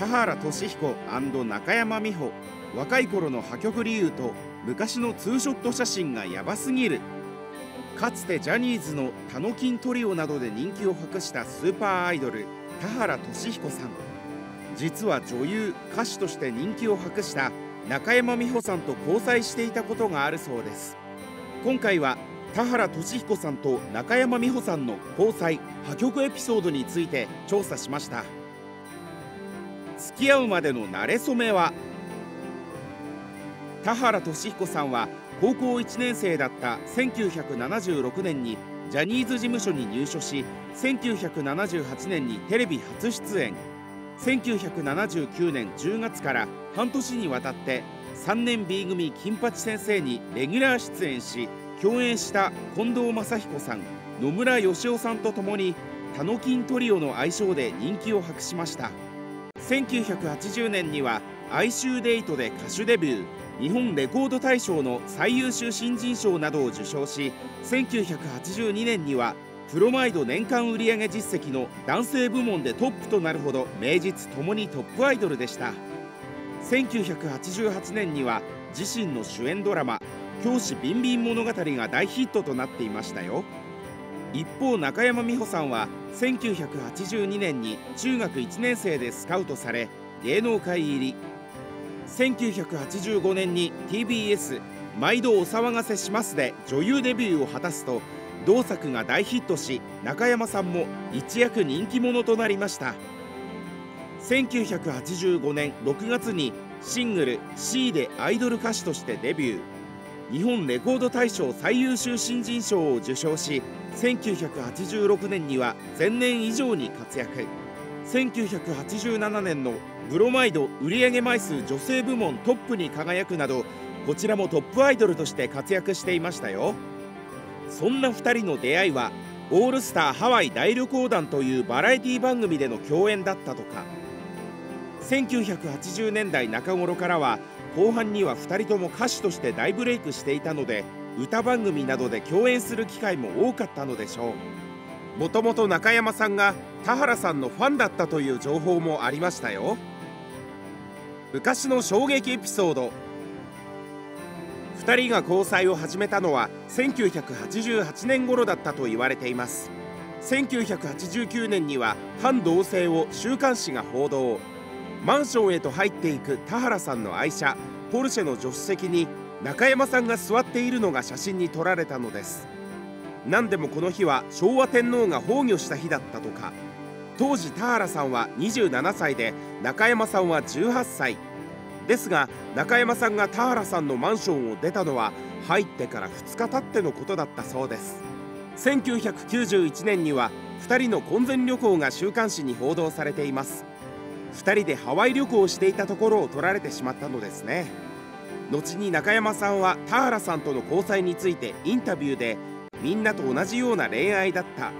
田原俊彦中山美穂。若い頃の破局理由と昔のツーショット写真がヤバすぎる。かつてジャニーズのタノキントリオなどで人気を博したスーパーアイドル田原俊彦さん。実は女優歌手として人気を博した中山美穂さんと交際していたことがあるそうです。今回は田原俊彦さんと中山美穂さんの交際破局エピソードについて調査しました。付き合うまでの馴れ初めは。田原俊彦さんは高校1年生だった1976年にジャニーズ事務所に入所し1978年にテレビ初出演。1979年10月から半年にわたって3年 B 組金八先生にレギュラー出演し共演した近藤正彦さん野村義雄さんと共にタノキントリオの愛称で人気を博しました。1980年には「哀愁デイト」で歌手デビュー。日本レコード大賞の最優秀新人賞などを受賞し1982年にはプロマイド年間売上実績の男性部門でトップとなるほど名実ともにトップアイドルでした。1988年には自身の主演ドラマ「教師ビンビン物語」が大ヒットとなっていましたよ。一方中山美穂さんは1982年に中学1年生でスカウトされ芸能界入り。1985年に TBS「毎度お騒がせします」で女優デビューを果たすと同作が大ヒットし中山さんも一躍人気者となりました。1985年6月にシングル「C」でアイドル歌手としてデビュー。日本レコード大賞最優秀新人賞を受賞し1986年には前年以上に活躍1987年のブロマイド売上枚数女性部門トップに輝くなどこちらもトップアイドルとして活躍していましたよ。そんな2人の出会いは「オールスターハワイ大旅行団」というバラエティ番組での共演だったとか。1980年代中頃からは後半には2人とも歌手として大ブレイクしていたので歌番組などで共演する機会も多かったのでしょう。もともと中山さんが田原さんのファンだったという情報もありましたよ。昔の衝撃エピソード。2人が交際を始めたのは1988年頃だったと言われています。1989年には反同性を週刊誌が報道。マンションへと入っていく田原さんの愛車ポルシェの助手席に中山さんが座っているのが写真に撮られたのです。何でもこの日は昭和天皇が崩御した日だったとか。当時田原さんは27歳で中山さんは18歳。ですが中山さんが田原さんのマンションを出たのは入ってから2日経ってのことだったそうです。1991年には2人の婚前旅行が週刊誌に報道されています。2人でハワイ旅行をしていたところを撮られてしまったのですね。後に中山さんは田原さんとの交際についてインタビューでみんなと同じような恋愛だった。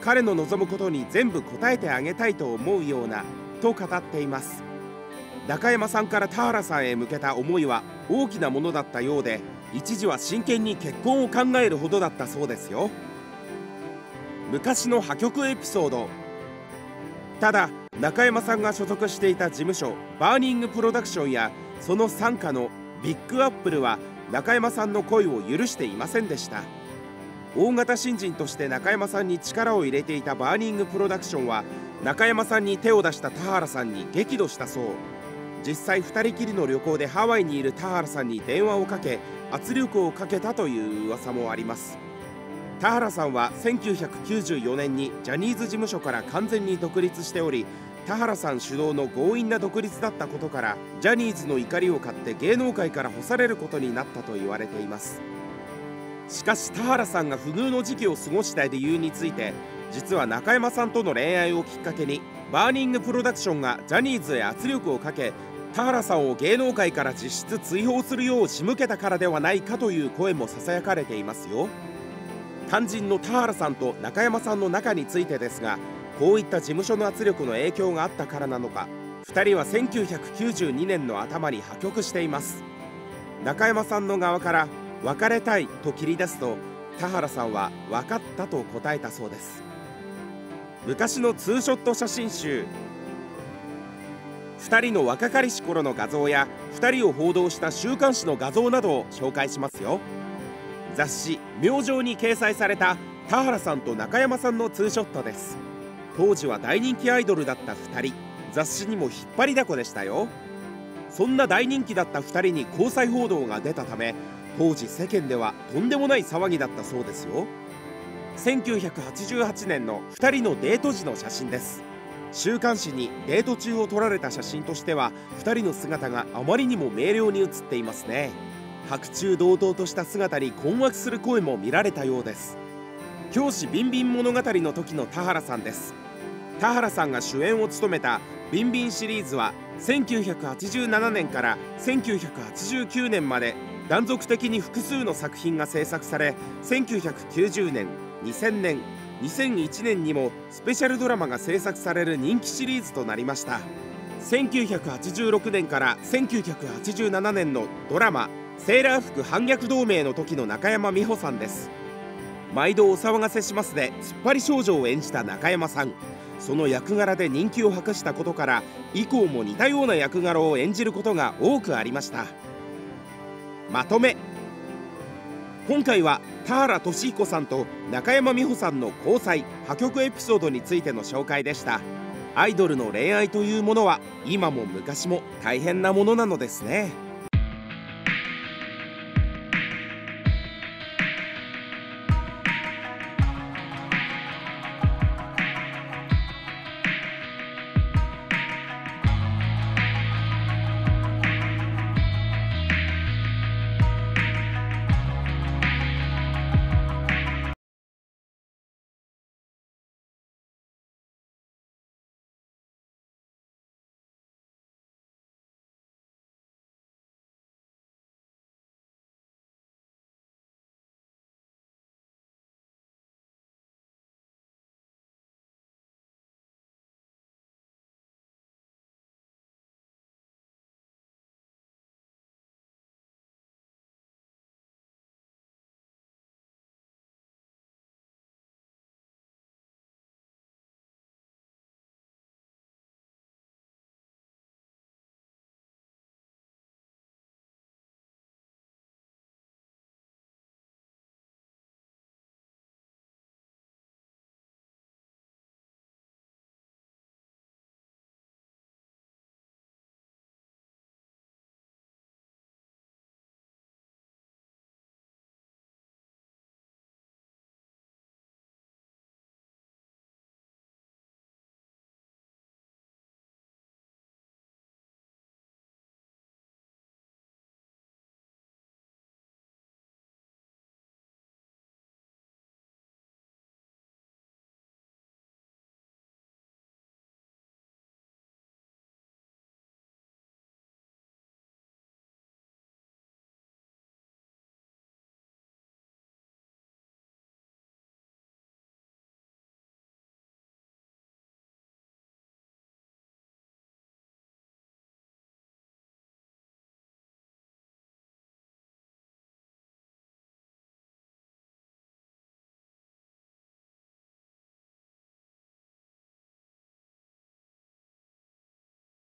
彼の望むことに全部答えてあげたいと思うようなと語っています。中山さんから田原さんへ向けた思いは大きなものだったようで一時は真剣に結婚を考えるほどだったそうですよ。昔の破局エピソード。ただ中山さんが所属していた事務所バーニングプロダクションやその傘下のビッグアップルは中山さんの恋を許していませんでした。大型新人として中山さんに力を入れていたバーニングプロダクションは中山さんに手を出した田原さんに激怒したそう。実際2人きりの旅行でハワイにいる田原さんに電話をかけ圧力をかけたという噂もあります。田原さんは1994年にジャニーズ事務所から完全に独立しており田原さん主導の強引な独立だったことからジャニーズの怒りを買って芸能界から干されることになったと言われています。しかし田原さんが不遇の時期を過ごした理由について実は中山さんとの恋愛をきっかけにバーニングプロダクションがジャニーズへ圧力をかけ田原さんを芸能界から実質追放するよう仕向けたからではないかという声もささやかれていますよ。肝心の田原さんと中山さんの仲についてですがこういった事務所の圧力の影響があったからなのか2人は1992年の頭に破局しています。中山さんの側から別れたいと切り出すと田原さんは分かったと答えたそうです。昔のツーショット写真集2人の若かりし頃の画像や2人を報道した週刊誌の画像などを紹介しますよ。雑誌「明星」に掲載された田原さんと中山さんのツーショットです。当時は大人気アイドルだった2人。雑誌にも引っ張りだこでしたよ。そんな大人気だった2人に交際報道が出たため当時世間ではとんでもない騒ぎだったそうですよ。1988年の2人のデート時の写真です。週刊誌にデート中を撮られた写真としては2人の姿があまりにも明瞭に写っていますね。白昼堂々とした姿に困惑する声も見られたようです。教師ビンビン物語の時の田原さんです。田原さんが主演を務めたビンビンシリーズは1987年から1989年まで断続的に複数の作品が制作され1990年2000年2001年にもスペシャルドラマが制作される人気シリーズとなりました。1986年から1987年のドラマ「セーラー服反逆同盟」の時の中山美穂さんです。毎度お騒がせしますで突っ張り少女を演じた中山さん。その役柄で人気を博したことから以降も似たような役柄を演じることが多くありました。まとめ。今回は田原俊彦さんと中山美穂さんの交際破局エピソードについての紹介でした。アイドルの恋愛というものは今も昔も大変なものなのですね。